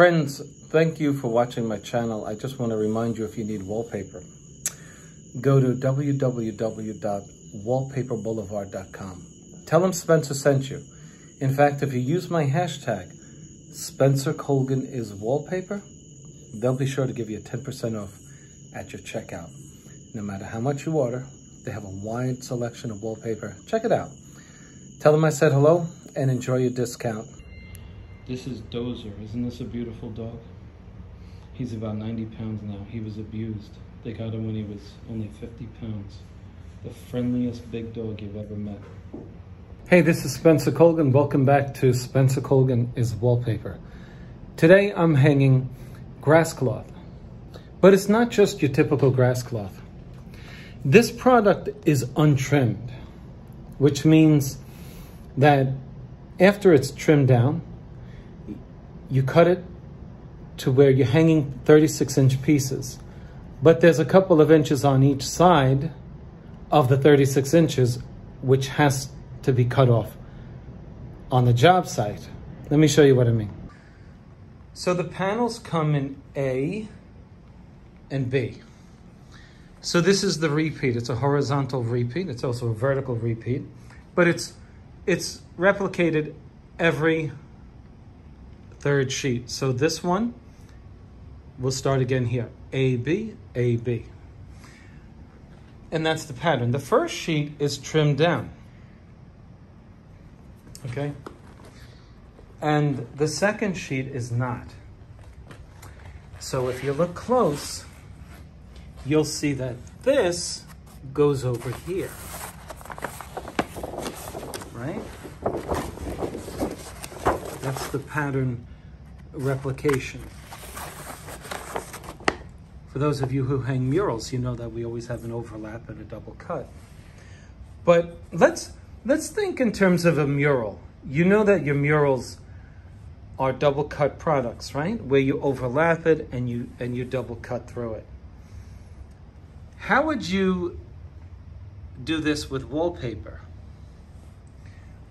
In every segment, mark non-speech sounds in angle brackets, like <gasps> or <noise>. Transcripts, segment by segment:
Friends, thank you for watching my channel. I just want to remind you if you need wallpaper, go to www.wallpaperboulevard.com. Tell them Spencer sent you. In fact, if you use my hashtag, Spencer Colgan is wallpaper, they'll be sure to give you a 10% off at your checkout. No matter how much you order, they have a wide selection of wallpaper. Check it out. Tell them I said hello and enjoy your discount. This is Dozer. Isn't this a beautiful dog? He's about 90 pounds now. He was abused. They got him when he was only 50 pounds. The friendliest big dog you've ever met. Hey, this is Spencer Colgan. Welcome back to Spencer Colgan is Wallpaper. Today I'm hanging grass cloth. But it's not just your typical grass cloth. This product is untrimmed, which means that after it's trimmed down, you cut it to where you're hanging 36 inch pieces. But there's a couple of inches on each side of the 36 inches, which has to be cut off on the job site. Let me show you what I mean. So the panels come in A and B. So this is the repeat. It's a horizontal repeat. It's also a vertical repeat, but it's it's replicated every third sheet. So this one, we'll start again here. A, B, A, B. And that's the pattern. The first sheet is trimmed down. Okay? And the second sheet is not. So if you look close, you'll see that this goes over here. Right? That's the pattern replication. For those of you who hang murals, you know that we always have an overlap and a double cut. But let's let's think in terms of a mural. You know that your murals are double cut products, right? Where you overlap it and you and you double cut through it. How would you do this with wallpaper?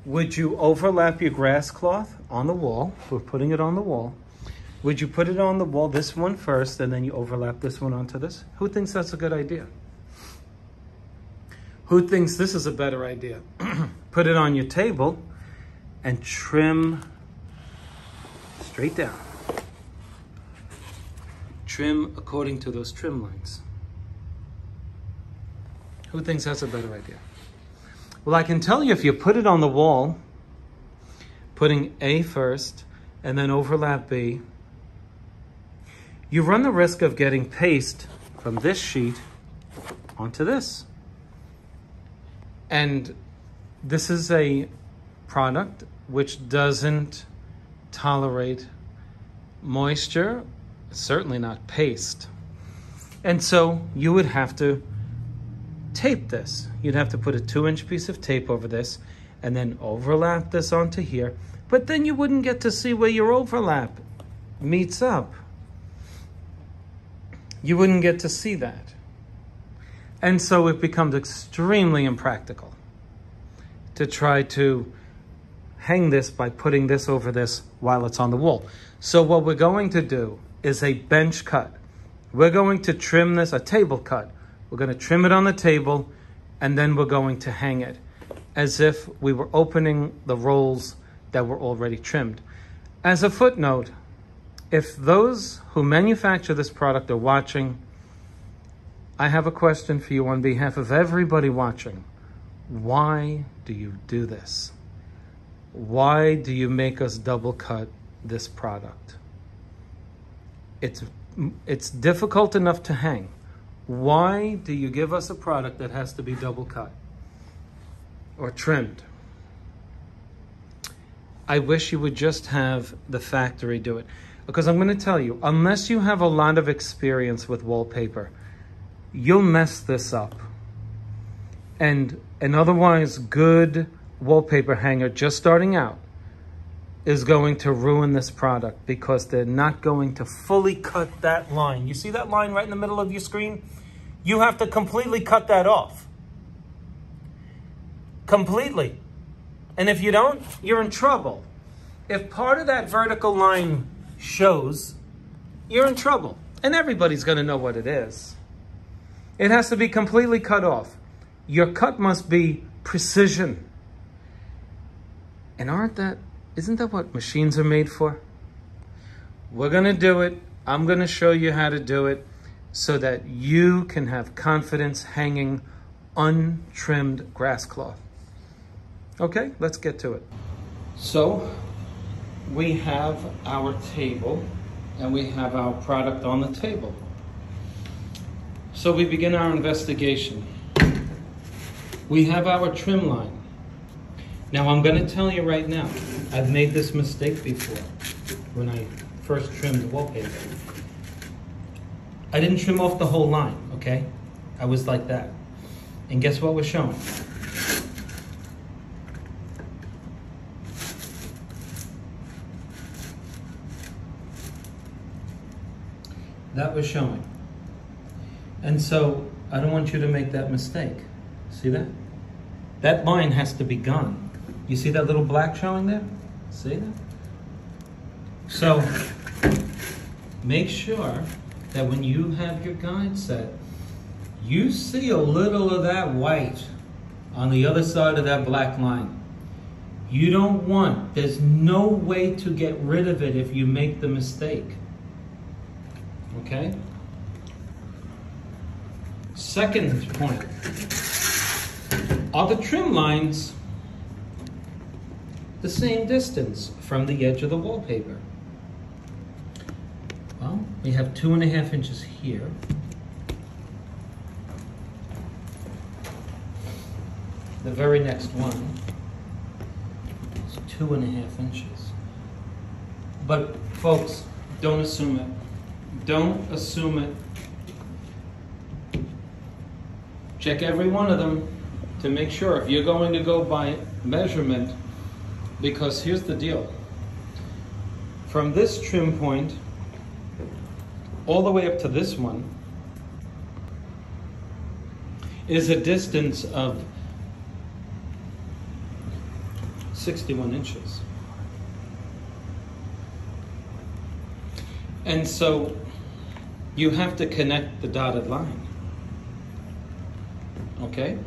Would you overlap your grass cloth on the wall? We're putting it on the wall. Would you put it on the wall, this one first, and then you overlap this one onto this? Who thinks that's a good idea? Who thinks this is a better idea? <clears throat> put it on your table and trim straight down. Trim according to those trim lines. Who thinks that's a better idea? Well, I can tell you if you put it on the wall, putting A first and then overlap B, you run the risk of getting paste from this sheet onto this. And this is a product which doesn't tolerate moisture, certainly not paste. And so you would have to tape this. You'd have to put a two inch piece of tape over this and then overlap this onto here. But then you wouldn't get to see where your overlap meets up. You wouldn't get to see that. And so it becomes extremely impractical to try to hang this by putting this over this while it's on the wall. So what we're going to do is a bench cut. We're going to trim this, a table cut. We're going to trim it on the table and then we're going to hang it as if we were opening the rolls that were already trimmed. As a footnote, if those who manufacture this product are watching, I have a question for you on behalf of everybody watching. Why do you do this? Why do you make us double cut this product? It's, it's difficult enough to hang. Why do you give us a product that has to be double cut or trimmed? I wish you would just have the factory do it. Because I'm going to tell you, unless you have a lot of experience with wallpaper, you'll mess this up. And an otherwise good wallpaper hanger just starting out is going to ruin this product because they're not going to fully cut that line. You see that line right in the middle of your screen? You have to completely cut that off. Completely. And if you don't, you're in trouble. If part of that vertical line shows, you're in trouble. And everybody's going to know what it is. It has to be completely cut off. Your cut must be precision. And aren't that, isn't that what machines are made for? We're going to do it. I'm going to show you how to do it so that you can have confidence hanging untrimmed grass cloth. Okay, let's get to it. So we have our table and we have our product on the table. So we begin our investigation. We have our trim line. Now I'm going to tell you right now, I've made this mistake before when I first trimmed the wallpaper. I didn't trim off the whole line, okay? I was like that. And guess what was showing? That was showing. And so I don't want you to make that mistake. See that? That line has to be gone. You see that little black showing there? See that? So make sure that when you have your guide set, you see a little of that white on the other side of that black line. You don't want, there's no way to get rid of it if you make the mistake. Okay? Second point. Are the trim lines the same distance from the edge of the wallpaper? Well, we have two and a half inches here. The very next one is two and a half inches. But folks, don't assume it. Don't assume it. Check every one of them to make sure if you're going to go by measurement, because here's the deal. From this trim point all the way up to this one is a distance of 61 inches. And so you have to connect the dotted line. Okay?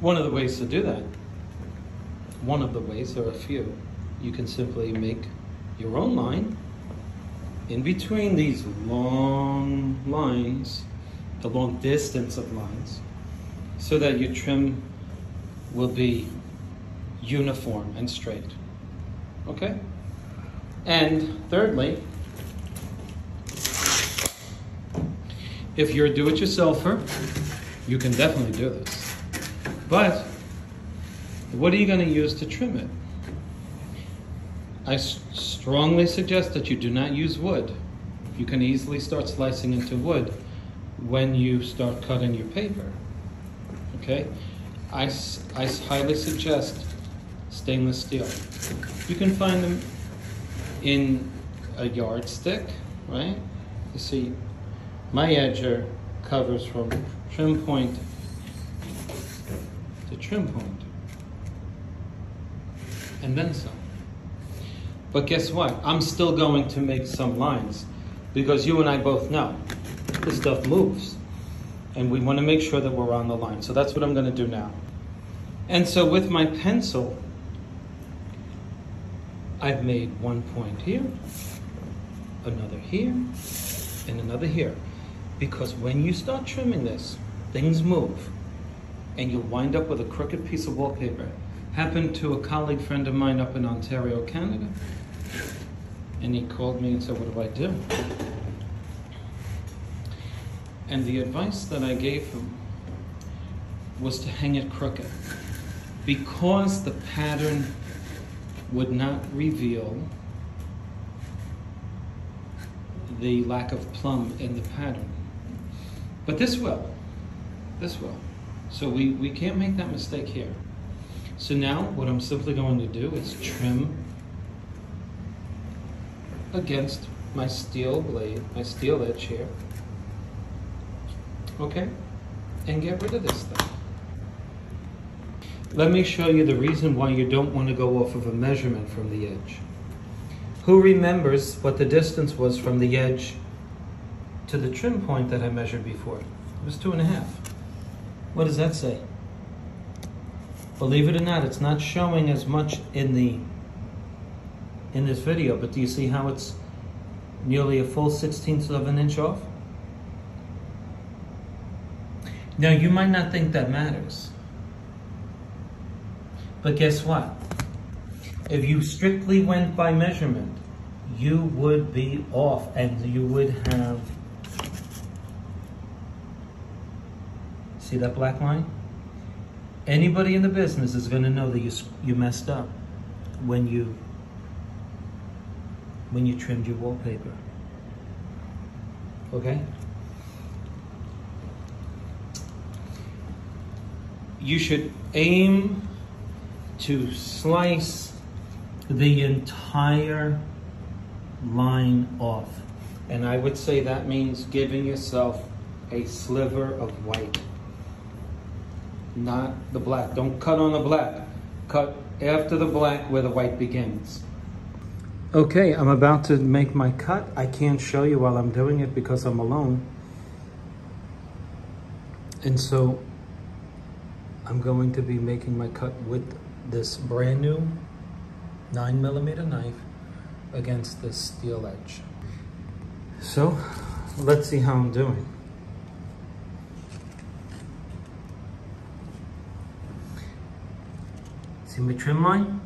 One of the ways to do that, one of the ways, there are a few, you can simply make your own line in between these long lines, the long distance of lines, so that your trim will be uniform and straight. Okay? And thirdly, if you're a do-it-yourselfer, you can definitely do this. But what are you going to use to trim it? I strongly suggest that you do not use wood. You can easily start slicing into wood when you start cutting your paper. Okay? I, I highly suggest stainless steel. You can find them in a yardstick, right? You see, my edger covers from trim point to trim point, and then some. But guess what? I'm still going to make some lines because you and I both know this stuff moves. And we want to make sure that we're on the line. So that's what I'm going to do now. And so with my pencil, I've made one point here, another here, and another here. Because when you start trimming this, things move. And you'll wind up with a crooked piece of wallpaper. Happened to a colleague friend of mine up in Ontario, Canada. And he called me and said, What do I do? And the advice that I gave him was to hang it crooked. Because the pattern would not reveal the lack of plumb in the pattern. But this will. This will. So we, we can't make that mistake here. So now what I'm simply going to do is trim against my steel blade, my steel edge here. Okay? And get rid of this thing. let me show you the reason why you don't want to go off of a measurement from the edge. Who remembers what the distance was from the edge to the trim point that I measured before? It was two and a half. What does that say? Believe it or not, it's not showing as much in the in this video, but do you see how it's nearly a full 16th of an inch off? Now, you might not think that matters. But guess what? If you strictly went by measurement, you would be off and you would have. See that black line? Anybody in the business is going to know that you, you messed up when you when you trimmed your wallpaper. Okay? You should aim to slice the entire line off. And I would say that means giving yourself a sliver of white, not the black. Don't cut on the black. Cut after the black where the white begins. Okay, I'm about to make my cut. I can't show you while I'm doing it because I'm alone. And so I'm going to be making my cut with this brand new nine millimeter knife against this steel edge. So let's see how I'm doing. See my trim line?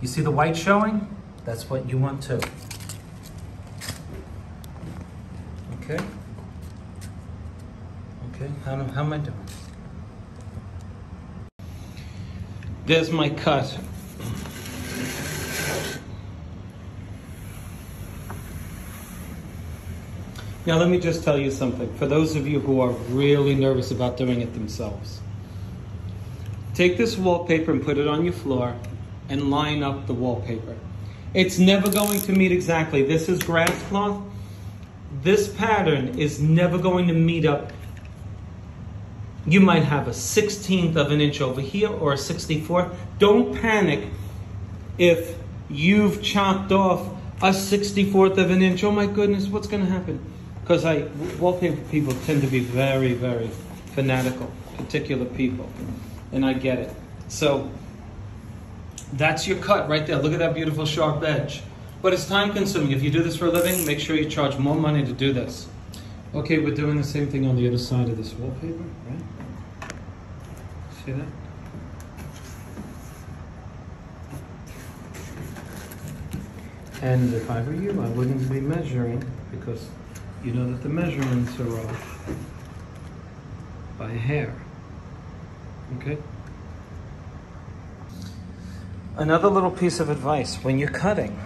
You see the white showing? That's what you want too. Okay? Okay, how, how am I doing? There's my cut. Now let me just tell you something. For those of you who are really nervous about doing it themselves, take this wallpaper and put it on your floor and line up the wallpaper. It's never going to meet exactly. This is grass cloth. This pattern is never going to meet up. You might have a 16th of an inch over here or a 64th. Don't panic if you've chopped off a 64th of an inch. Oh my goodness, what's going to happen? Because I wallpaper people tend to be very, very fanatical, particular people, and I get it. So that's your cut right there. Look at that beautiful sharp edge. But it's time consuming. If you do this for a living, make sure you charge more money to do this. Okay, we're doing the same thing on the other side of this wallpaper, right? See that? And if I were you, I wouldn't be measuring because you know that the measurements are off by a hair. Okay? Another little piece of advice when you're cutting,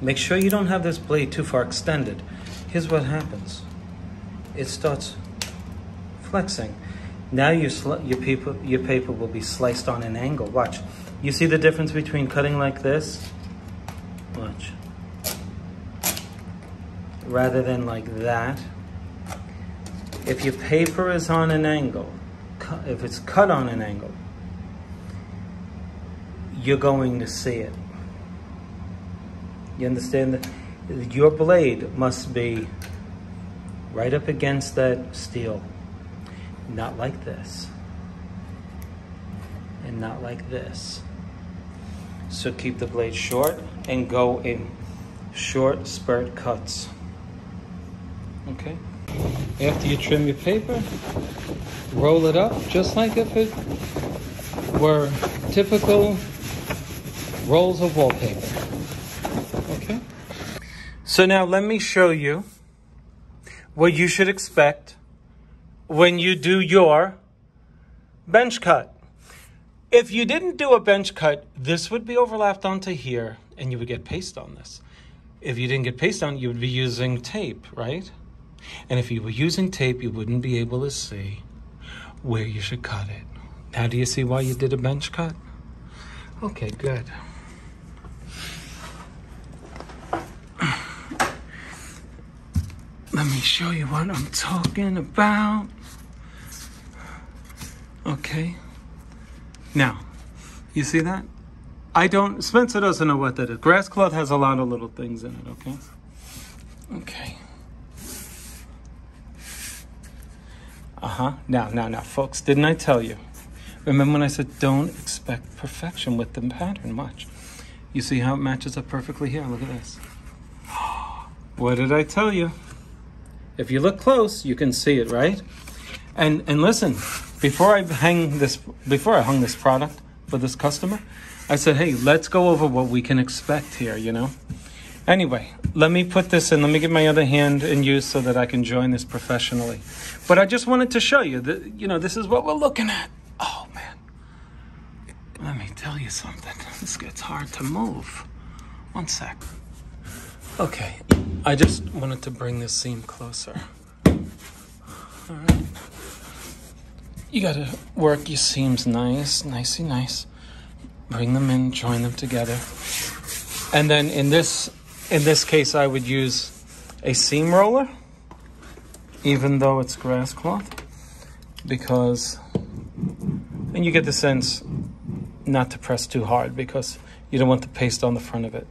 make sure you don't have this blade too far extended. Here's what happens it starts flexing. Now your, your, paper, your paper will be sliced on an angle. Watch. You see the difference between cutting like this? Watch. Rather than like that. If your paper is on an angle, if it's cut on an angle, you're going to see it. You understand that your blade must be right up against that steel, not like this, and not like this. So keep the blade short and go in short spurt cuts. Okay? After you trim your paper, roll it up just like if it were typical rolls of wallpaper. Okay? So now let me show you what you should expect when you do your bench cut. If you didn't do a bench cut, this would be overlapped onto here and you would get paste on this. If you didn't get paste on, you would be using tape, right? And if you were using tape, you wouldn't be able to see where you should cut it. Now, do you see why you did a bench cut? Okay, good. Let me show you what I'm talking about. Okay, Now, you see that? I don't, Spencer doesn't know what that is. Grass cloth has a lot of little things in it, okay? Okay. Uh-huh. Now, now, now, folks, didn't I tell you? Remember when I said don't expect perfection with the pattern Watch. You see how it matches up perfectly here? Look at this. <gasps> What did I tell you? If you look close, you can see it, right? And and listen, before I hang this before I hung this product for this customer, I said, "Hey, let's go over what we can expect here, you know?" Anyway, let me put this in. Let me get my other hand in use so that I can join this professionally. But I just wanted to show you that, you know, this is what we're looking at. Oh, man. Let me tell you something. This gets hard to move. One sec. Okay, I just wanted to bring this seam closer. All right. You gotta work your seams nice, nicey nice. Bring them in, join them together. And then in this in this case I would use a seam roller, even though it's grass cloth, because and you get the sense not to press too hard because you don't want the paste on the front of it.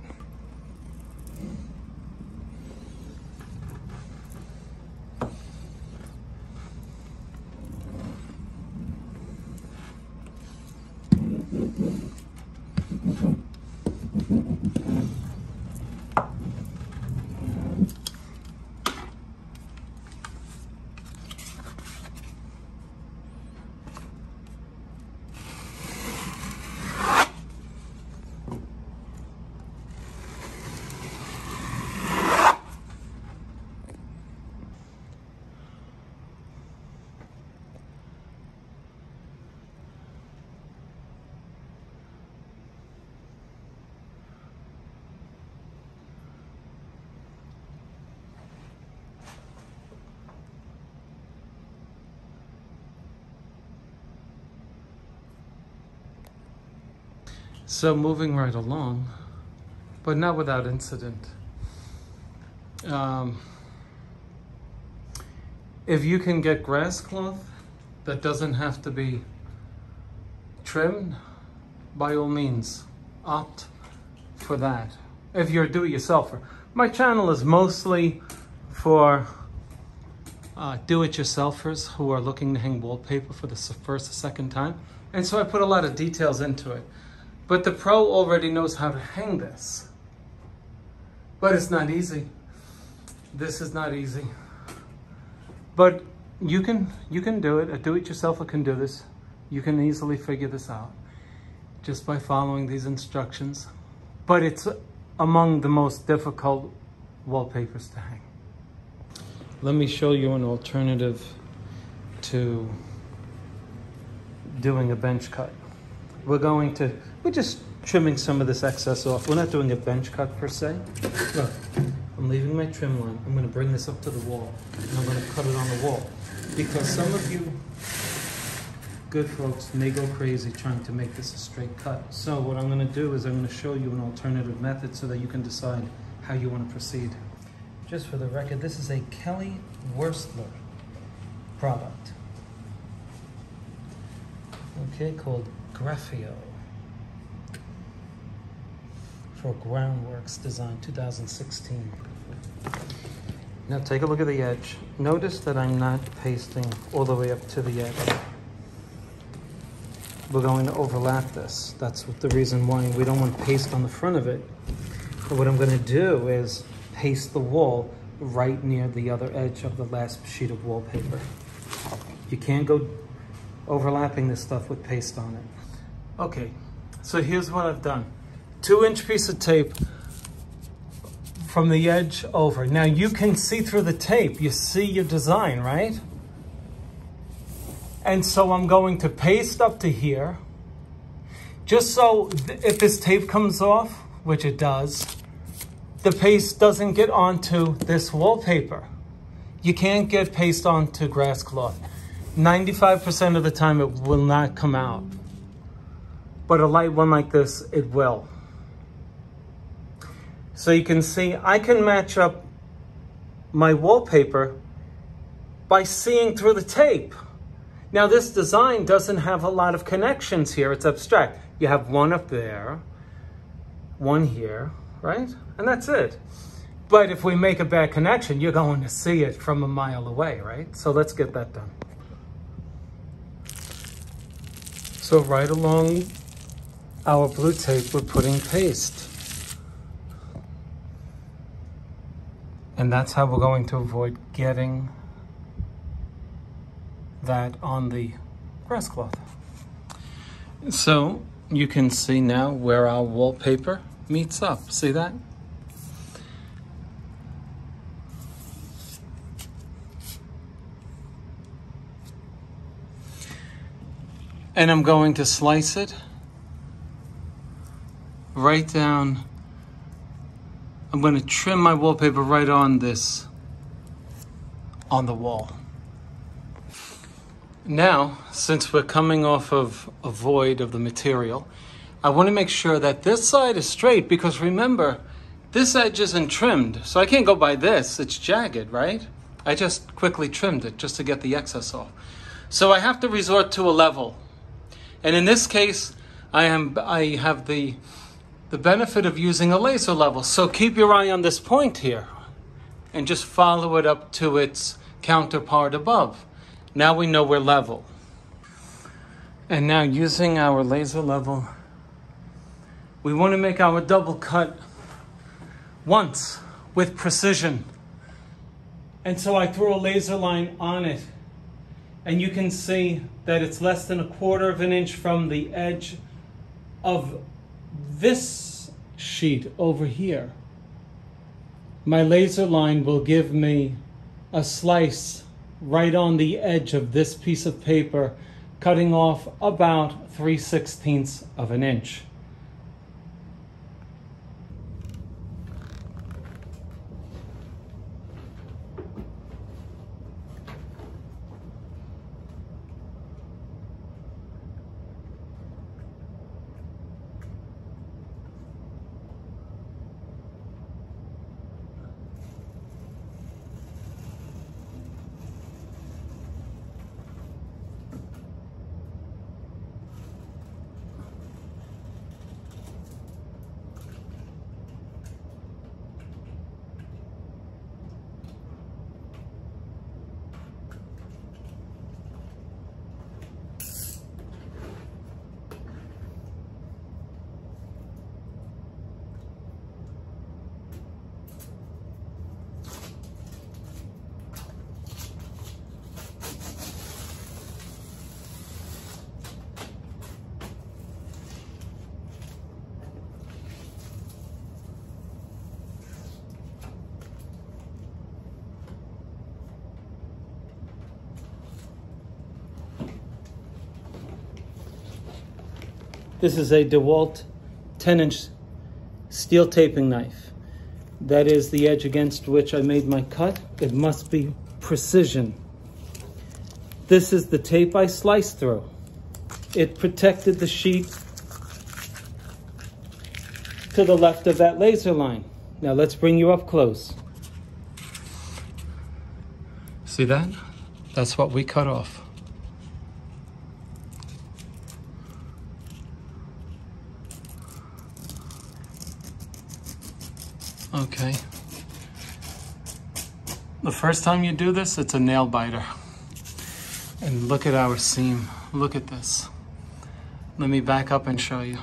So moving right along, but not without incident. Um, if you can get grass cloth that doesn't have to be trimmed, by all means, opt for that. If you're a do-it-yourselfer. My channel is mostly for uh, do-it-yourselfers who are looking to hang wallpaper for the first or second time. And so I put a lot of details into it. But the pro already knows how to hang this. But it's not easy. This is not easy. But you can you can do it. A do-it-yourselfer can do this. You can easily figure this out just by following these instructions. But it's among the most difficult wallpapers to hang. Let me show you an alternative to doing a bench cut. We're going to we're just trimming some of this excess off. We're not doing a bench cut per se. Look, I'm leaving my trim line. I'm gonna bring this up to the wall and I'm gonna cut it on the wall. Because some of you good folks may go crazy trying to make this a straight cut. So what I'm gonna do is I'm gonna show you an alternative method so that you can decide how you wanna proceed. Just for the record, this is a Kelly Wearstler product. Okay, called Graffito for Groundworks Design 2016. Now take a look at the edge. Notice that I'm not pasting all the way up to the edge. We're going to overlap this. That's the reason why we don't want paste on the front of it. But what I'm going to do is paste the wall right near the other edge of the last sheet of wallpaper. You can't go overlapping this stuff with paste on it. Okay, so here's what I've done two inch piece of tape from the edge over. Now you can see through the tape, you see your design, right? And so I'm going to paste up to here, just so if this tape comes off, which it does, the paste doesn't get onto this wallpaper. You can't get paste onto grass cloth. 95% of the time it will not come out. But a light one like this, it will. So you can see I can match up my wallpaper by seeing through the tape. Now this design doesn't have a lot of connections here. It's abstract. You have one up there, one here, right? And that's it. But if we make a bad connection, you're going to see it from a mile away, right? So let's get that done. So right along our blue tape, we're putting paste. And that's how we're going to avoid getting that on the grass cloth. So you can see now where our wallpaper meets up. See that? And I'm going to slice it right down. I'm going to trim my wallpaper right on this, on the wall. Now, since we're coming off of a void of the material, I want to make sure that this side is straight because remember, this edge isn't trimmed, so I can't go by this. It's jagged, right? I just quickly trimmed it just to get the excess off. So I have to resort to a level. And in this case, I am I have the the benefit of using a laser level. So keep your eye on this point here and just follow it up to its counterpart above. Now we know we're level. And now using our laser level, we want to make our double cut once with precision. And so I threw a laser line on it. And you can see that it's less than a quarter of an inch from the edge of this sheet over here. My laser line will give me a slice right on the edge of this piece of paper, cutting off about 3 sixteenths of an inch. This is a DeWalt 10 inch steel taping knife. That is the edge against which I made my cut. It must be precision. This is the tape I sliced through. It protected the sheet to the left of that laser line. Now let's bring you up close. See that? That's what we cut off. Okay. The first time you do this, it's a nail biter. And look at our seam. Look at this. Let me back up and show you.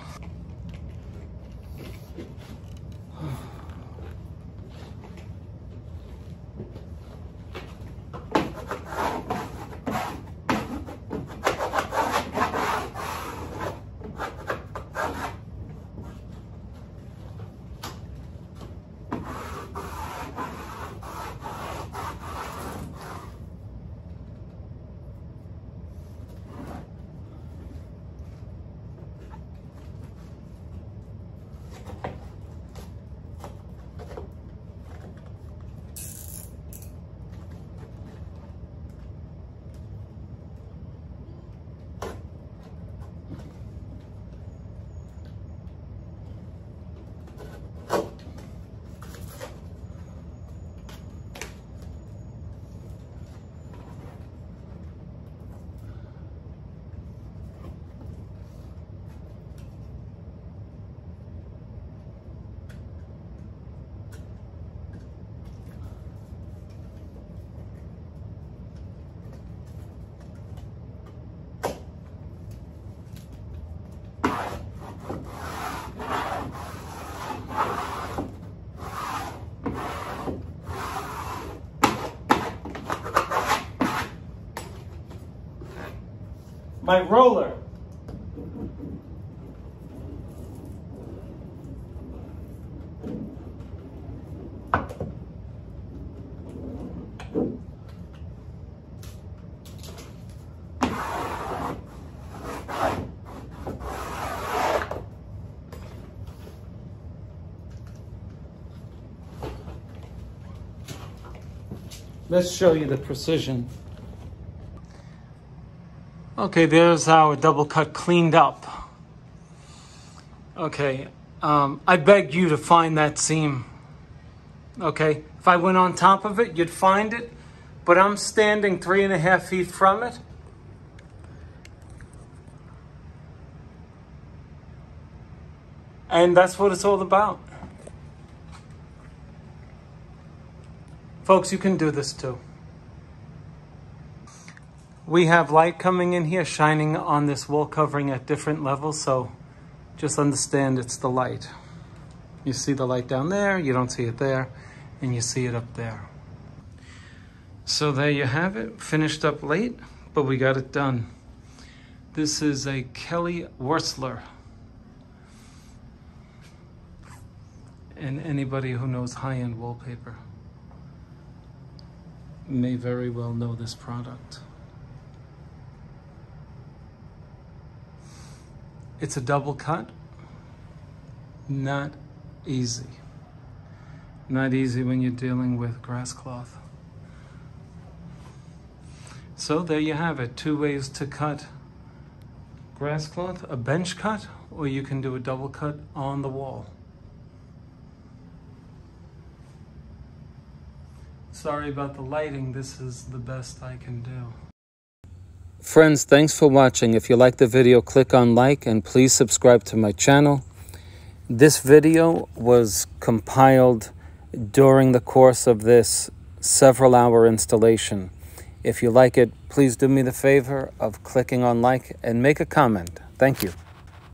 My roller. Let's show you the precision. Okay, there's our double cut cleaned up. Okay, um, I beg you to find that seam. Okay, if I went on top of it, you'd find it, but I'm standing three and a half feet from it. And that's what it's all about. Folks, you can do this too. We have light coming in here, shining on this wall covering at different levels, so just understand it's the light. You see the light down there, you don't see it there, and you see it up there. So there you have it, finished up late, but we got it done. This is a Kelly Wearstler. And anybody who knows high-end wallpaper may very well know this product. It's a double cut. Not easy. Not easy when you're dealing with grass cloth. So there you have it. Two ways to cut grass cloth. A bench cut, or you can do a double cut on the wall. Sorry about the lighting. This is the best I can do. Friends, thanks for watching. If you like the video, click on like and please subscribe to my channel. This video was compiled during the course of this several hour installation. If you like it, please do me the favor of clicking on like and make a comment. Thank you.